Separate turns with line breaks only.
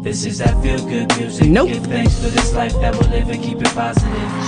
This is that feel good music.
Nope.
Give thanks for this life that we'll live and keep it positive.